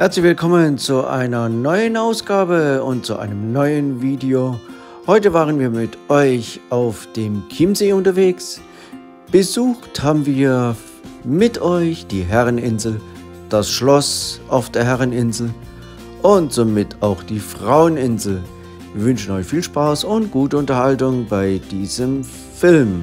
Herzlich willkommen zu einer neuen Ausgabe und zu einem neuen Video. Heute waren wir mit euch auf dem Chiemsee unterwegs. Besucht haben wir mit euch die Herreninsel, das Schloss auf der Herreninsel und somit auch die Fraueninsel. Wir wünschen euch viel Spaß und gute Unterhaltung bei diesem Film.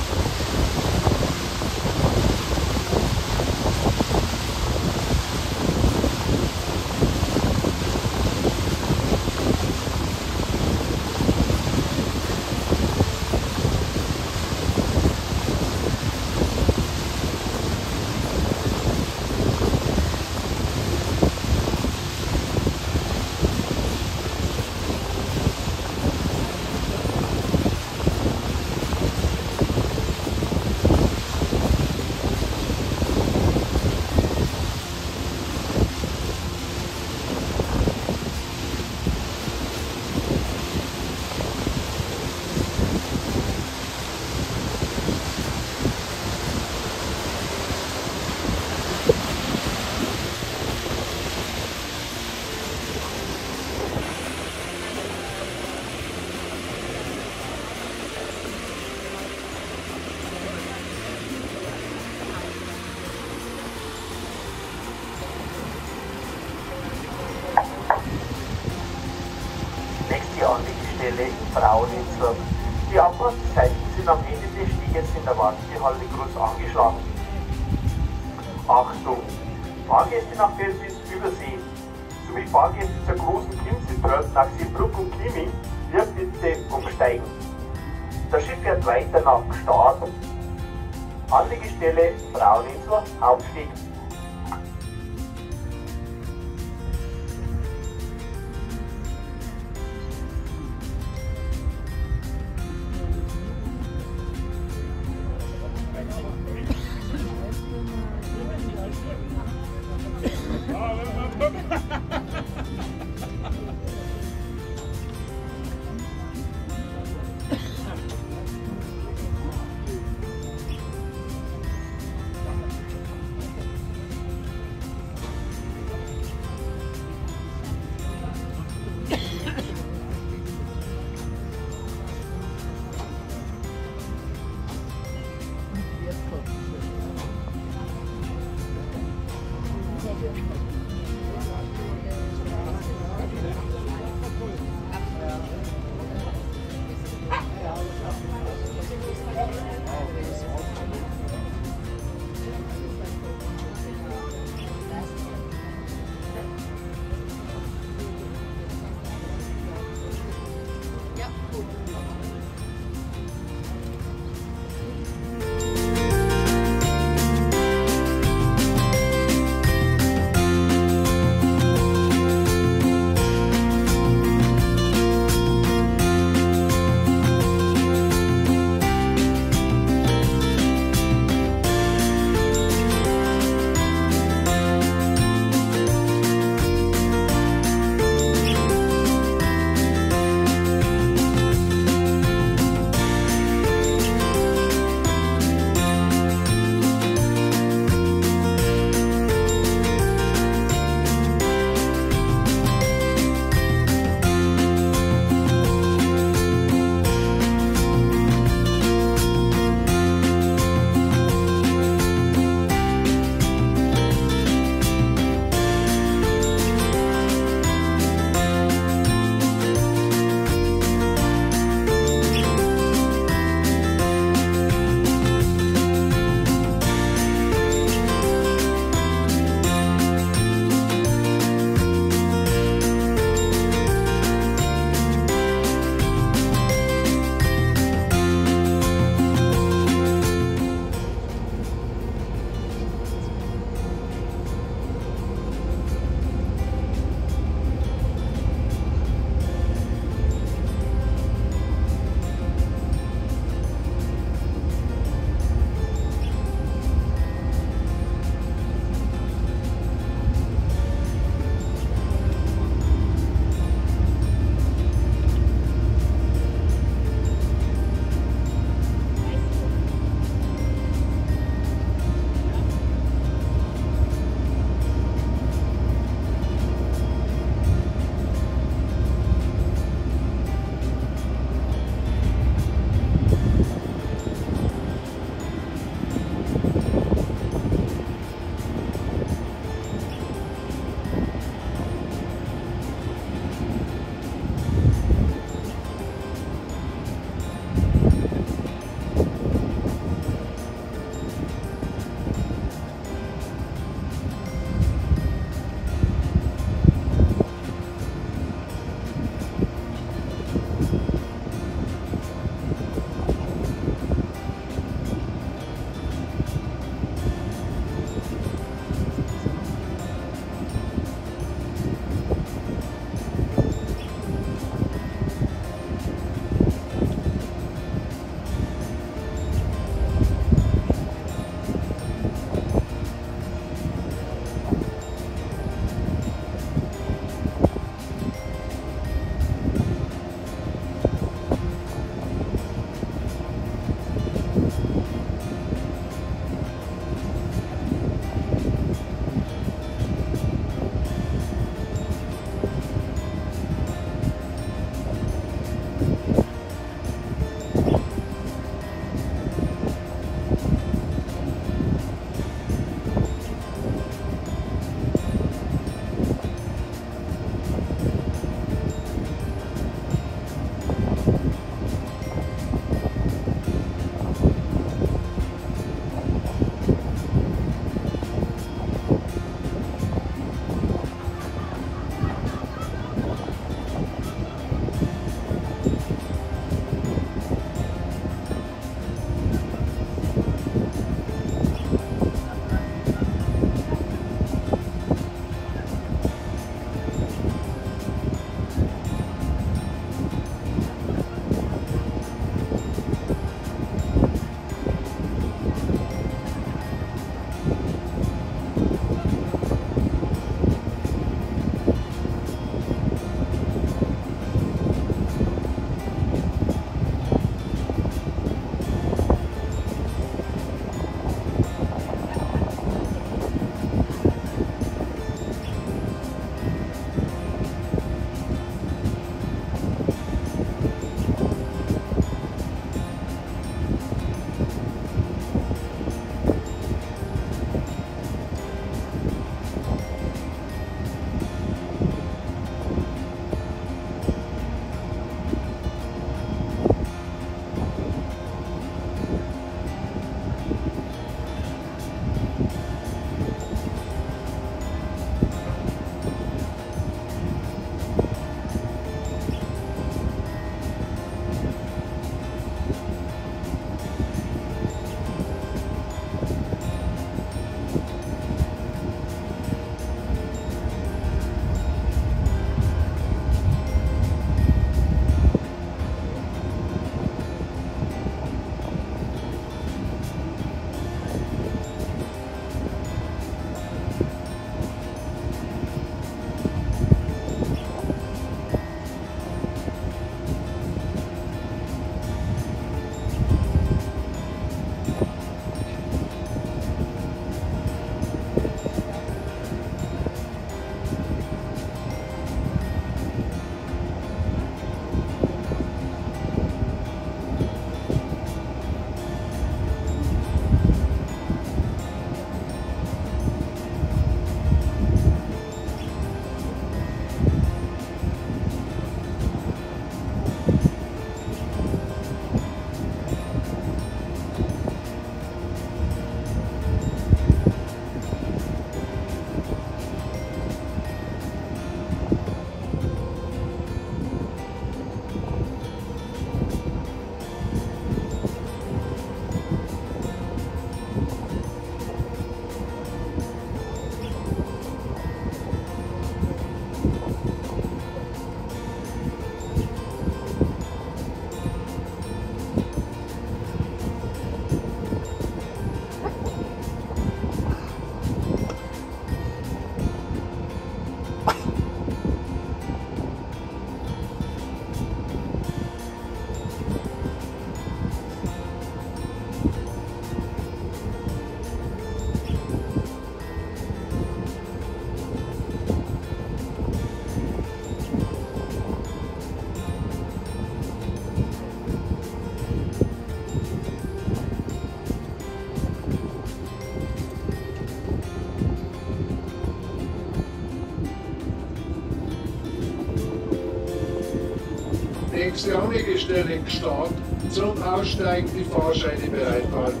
Anlegestelle gestartet, zum Aussteigen die Fahrscheine bereithalten.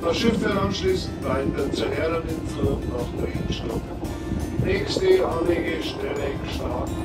Das Schiff wird anschließend weiter zur Herreninsel nach Brienstock. Nächste Anlegestelle gestartet.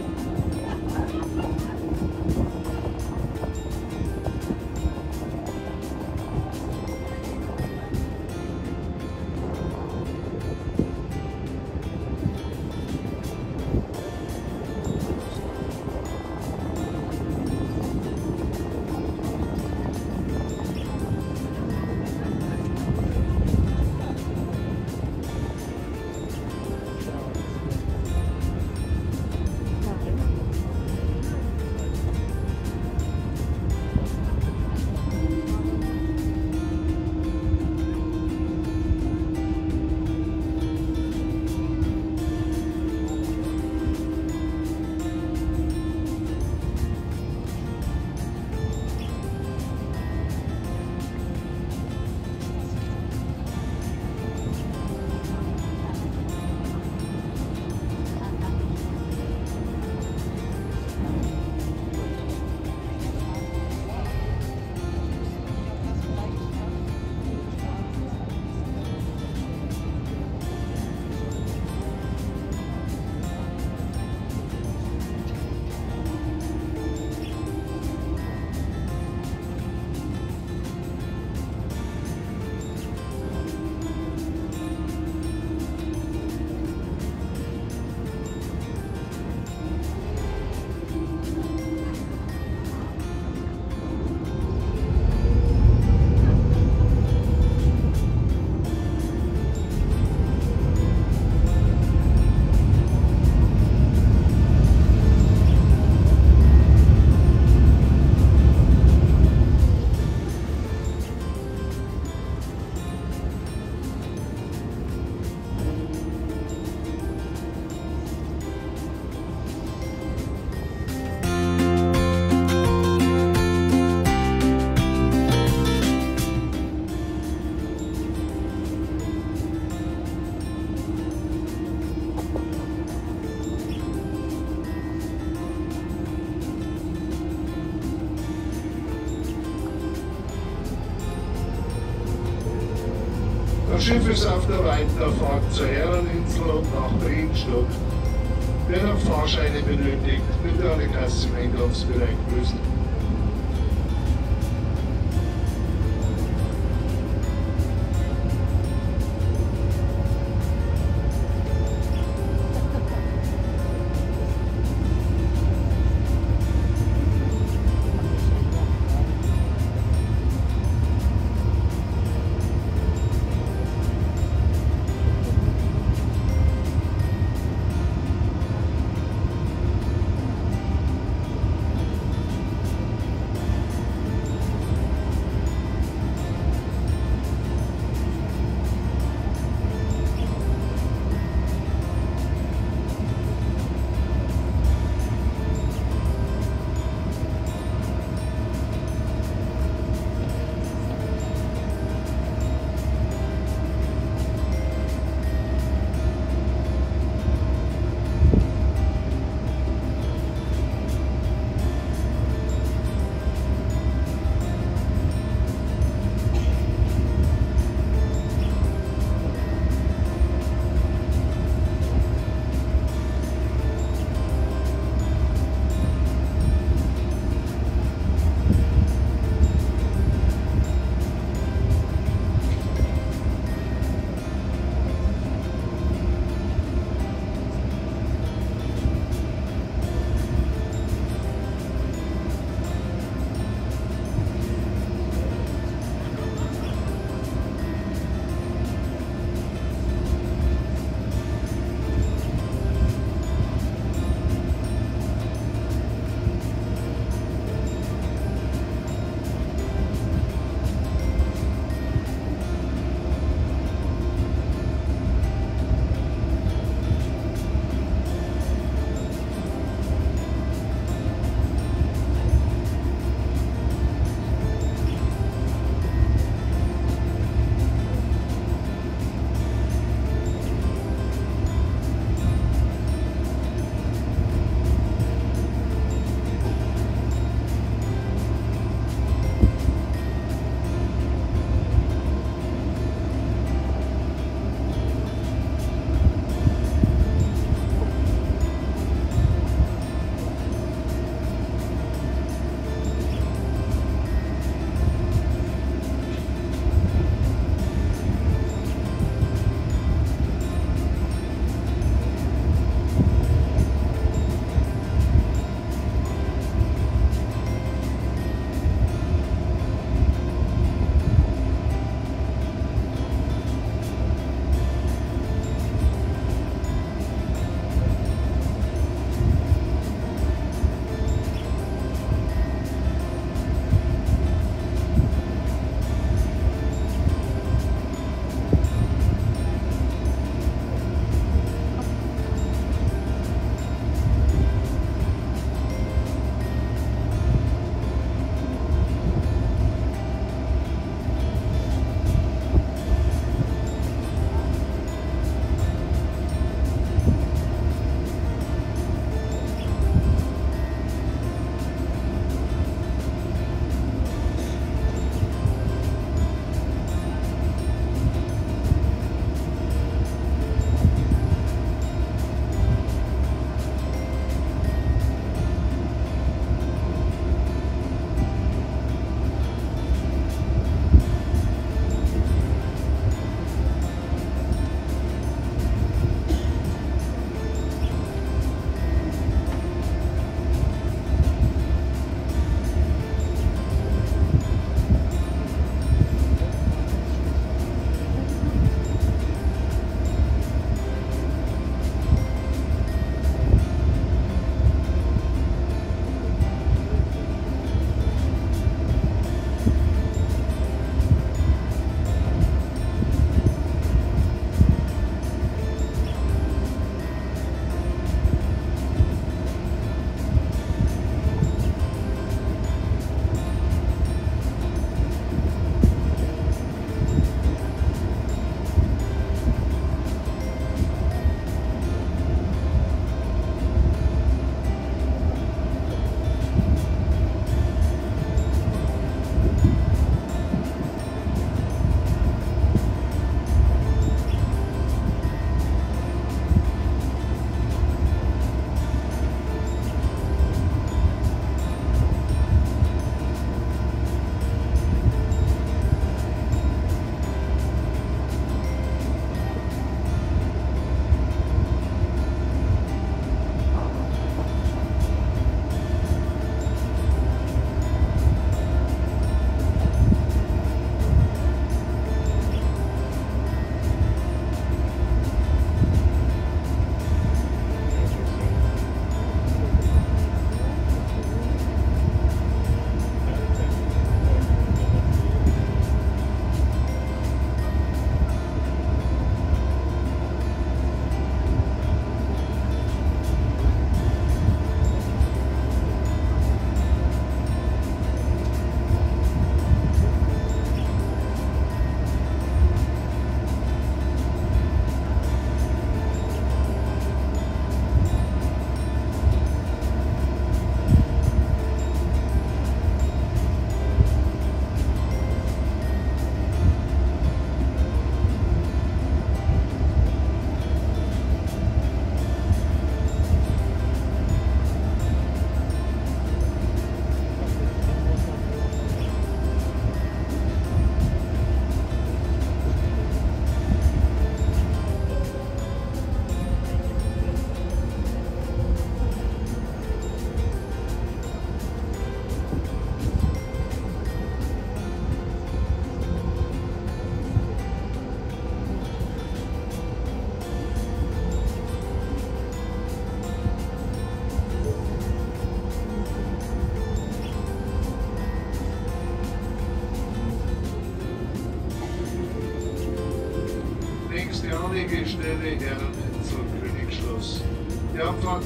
Schiff ist auf der Weiterfahrt zur Herreninsel und nach Brienstock. Wer noch Fahrscheine benötigt, bitte alle Kasse im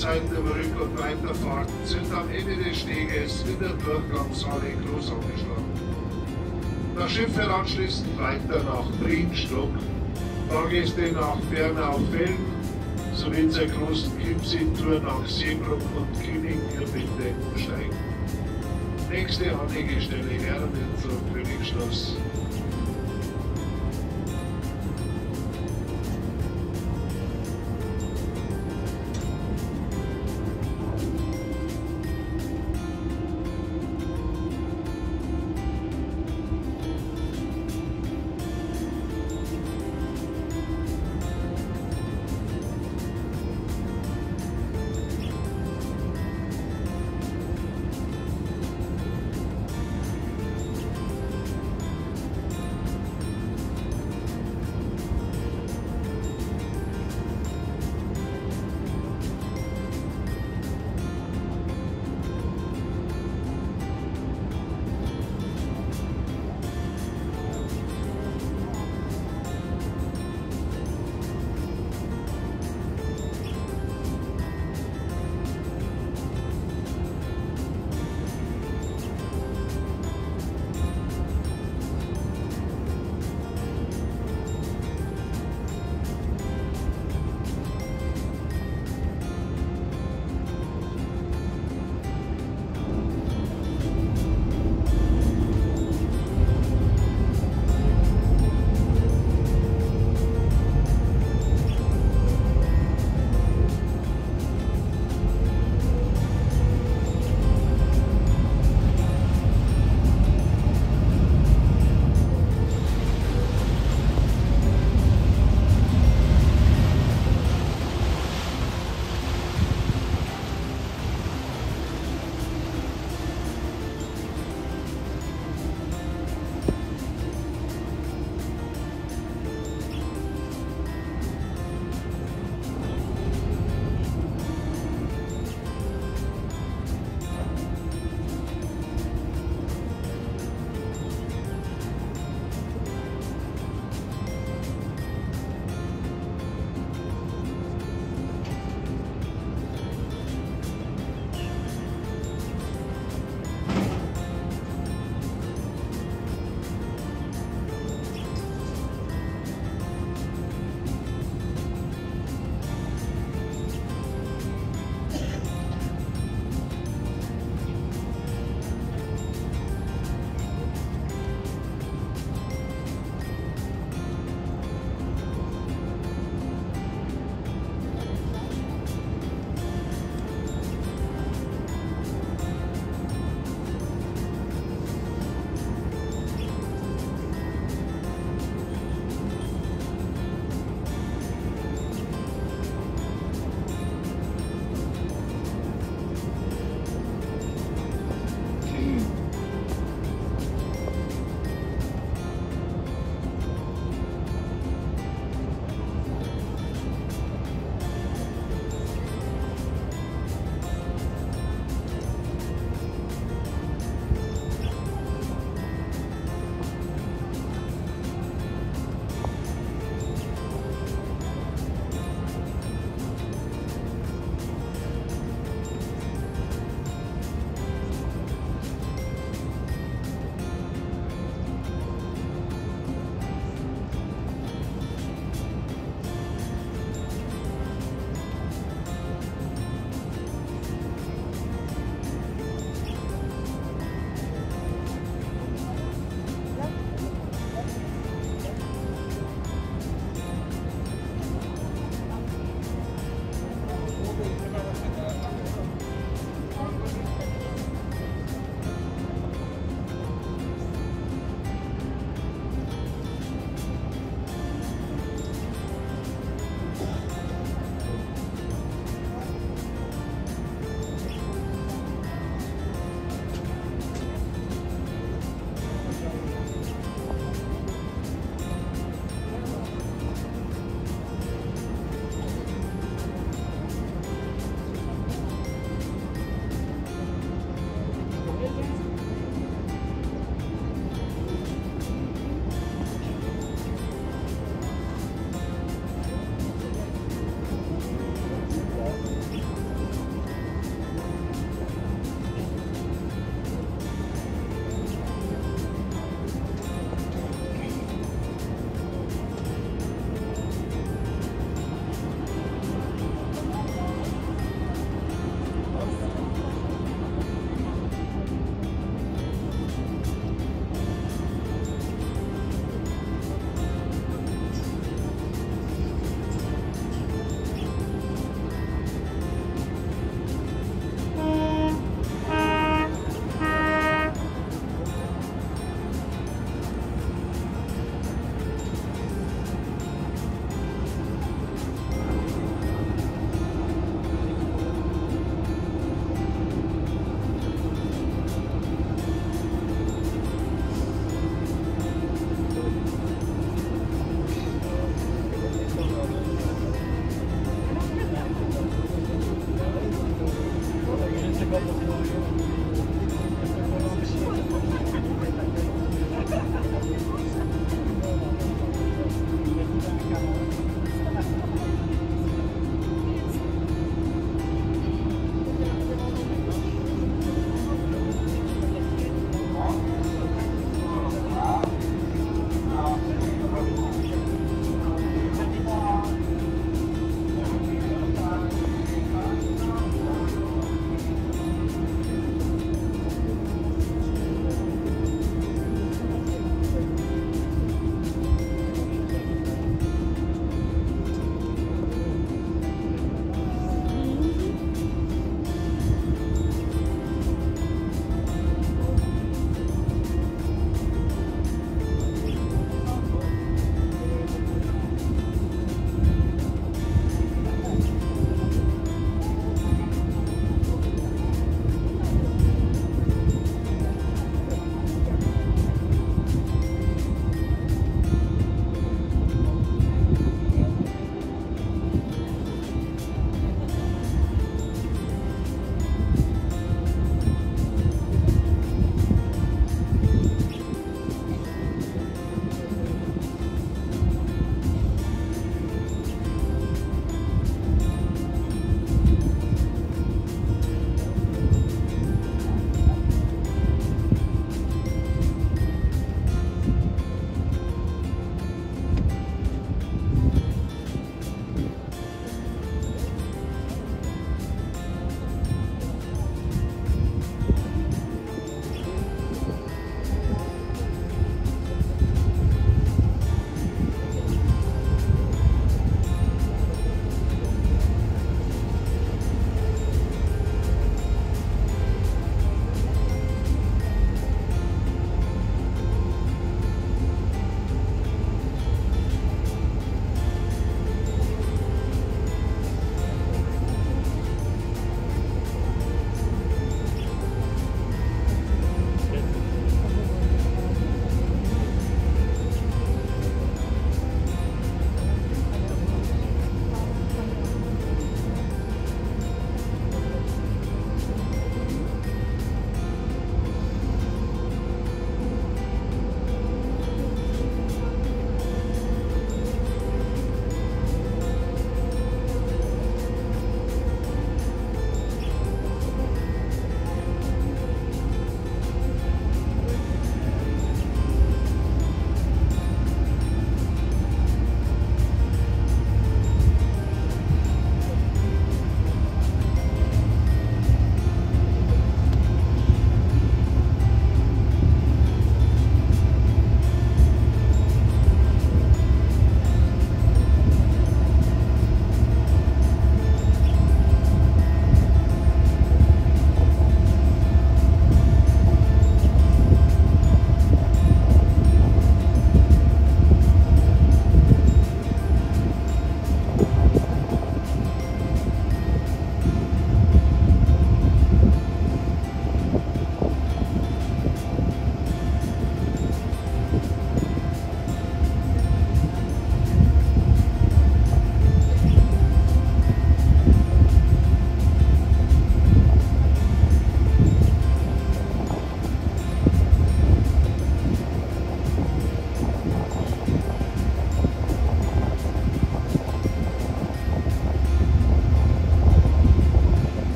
Abfahrtzeiten über Rück- und Weiterfahrten sind am Ende des Steges in der Durchgangshalle groß angeschlagen. Das Schiff fährt anschließend weiter nach Brienstock, Fahrgäste nach Fernau-Felden sowie zur großen Chiemsee-Tour nach Seebruck und hier bitte umsteigen. Nächste Anlegestelle Herreninsel Königsschloss.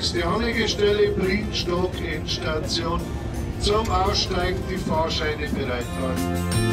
Nächste Anlegestelle Brinstock Endstation. Zum Aussteigen die Fahrscheine bereithalten.